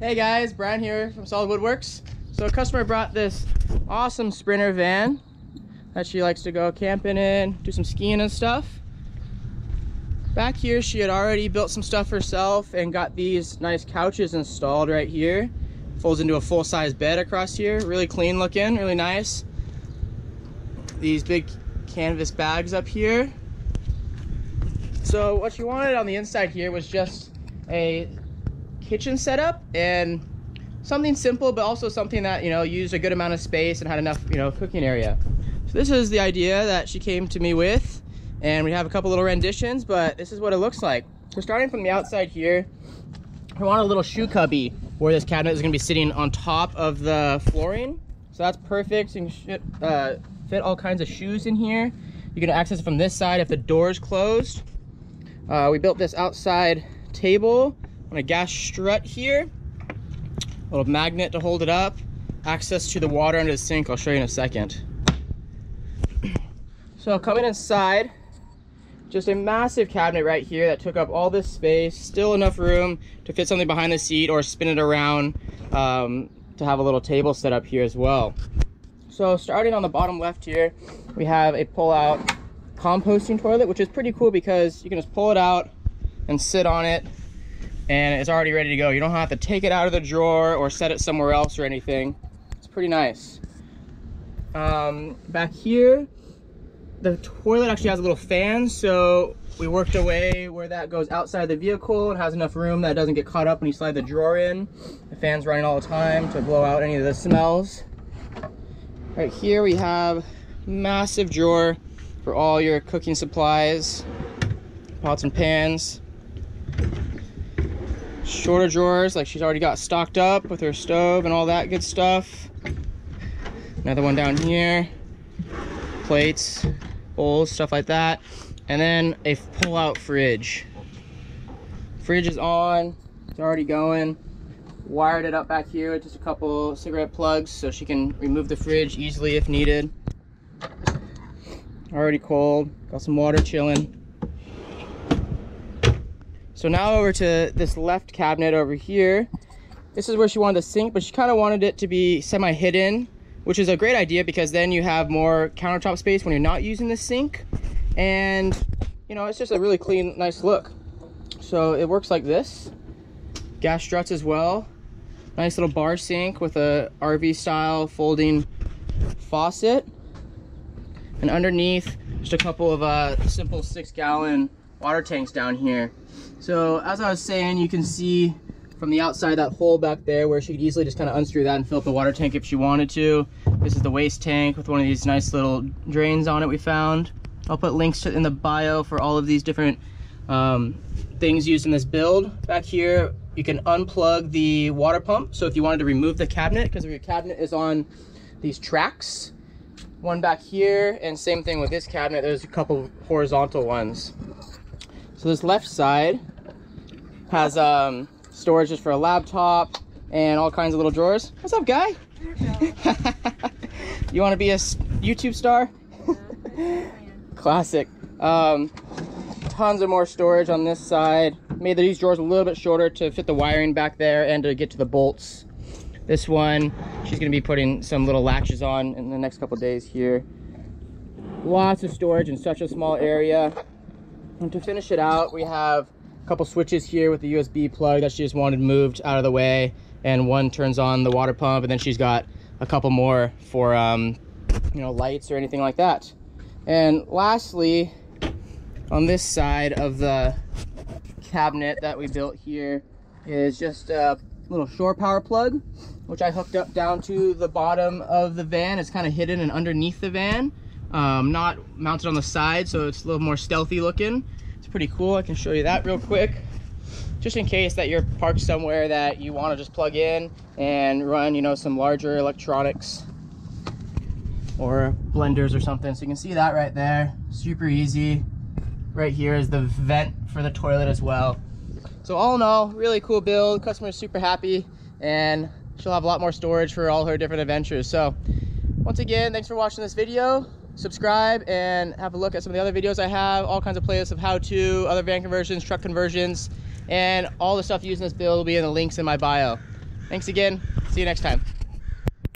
Hey guys, Brian here from Solid Wood Worx. So a customer brought this awesome Sprinter van that she likes to go camping in, do some skiing and stuff. Back here, she had already built some stuff herself and got these nice couches installed right here. Folds into a full-size bed across here. Really clean looking, really nice. These big canvas bags up here. So what she wanted on the inside here was just a kitchen setup and something simple, but also something that, you know, used a good amount of space and had enough, you know, cooking area. So this is the idea that she came to me with. And we have a couple little renditions, but this is what it looks like. So starting from the outside here, I want a little shoe cubby where this cabinet is gonna be sitting on top of the flooring. So that's perfect. You can uh, fit all kinds of shoes in here. You can access it from this side if the door's closed. Uh, we built this outside table on a gas strut here. A little magnet to hold it up. Access to the water under the sink, I'll show you in a second. So coming inside, just a massive cabinet right here that took up all this space. Still enough room to fit something behind the seat or spin it around um, to have a little table set up here as well. So starting on the bottom left here, we have a pull-out composting toilet, which is pretty cool because you can just pull it out and sit on it and it's already ready to go. You don't have to take it out of the drawer or set it somewhere else or anything. It's pretty nice. Um, back here, the toilet actually has a little fan, so we worked away where that goes outside the vehicle It has enough room that doesn't get caught up when you slide the drawer in. The fan's running all the time to blow out any of the smells. Right here we have massive drawer for all your cooking supplies, pots and pans. Shorter drawers, like she's already got stocked up with her stove and all that good stuff. Another one down here. Plates, bowls, stuff like that. And then a pull-out fridge. Fridge is on, it's already going. Wired it up back here with just a couple cigarette plugs so she can remove the fridge easily if needed. Already cold, got some water chilling. So now over to this left cabinet over here. This is where she wanted the sink, but she kind of wanted it to be semi-hidden, which is a great idea because then you have more countertop space when you're not using the sink. And, you know, it's just a really clean, nice look. So it works like this. Gas struts as well. Nice little bar sink with a RV style folding faucet. And underneath, just a couple of uh, simple six gallon water tanks down here. So as I was saying, you can see from the outside that hole back there where she could easily just kind of unscrew that and fill up the water tank if she wanted to. This is the waste tank with one of these nice little drains on it we found. I'll put links to, in the bio for all of these different um, things used in this build. Back here, you can unplug the water pump. So if you wanted to remove the cabinet, because your cabinet is on these tracks, one back here, and same thing with this cabinet, there's a couple horizontal ones. So this left side has um, storage just for a laptop and all kinds of little drawers. What's up, guy? you want to be a YouTube star? Classic. Um, tons of more storage on this side. Made these drawers a little bit shorter to fit the wiring back there and to get to the bolts. This one, she's gonna be putting some little latches on in the next couple days here. Lots of storage in such a small area. And to finish it out, we have a couple switches here with the USB plug that she just wanted moved out of the way. And one turns on the water pump, and then she's got a couple more for, um, you know, lights or anything like that. And lastly, on this side of the cabinet that we built here is just a little shore power plug, which I hooked up down to the bottom of the van. It's kind of hidden and underneath the van um, not mounted on the side so it's a little more stealthy looking. It's pretty cool. I can show you that real quick. Just in case that you're parked somewhere that you want to just plug in and run you know some larger electronics or blenders or something. So you can see that right there. Super easy. Right here is the vent for the toilet as well. So all in all really cool build. Customer's super happy and she'll have a lot more storage for all her different adventures. So once again thanks for watching this video subscribe and have a look at some of the other videos I have, all kinds of playlists of how to, other van conversions, truck conversions, and all the stuff used in this build will be in the links in my bio. Thanks again. See you next time.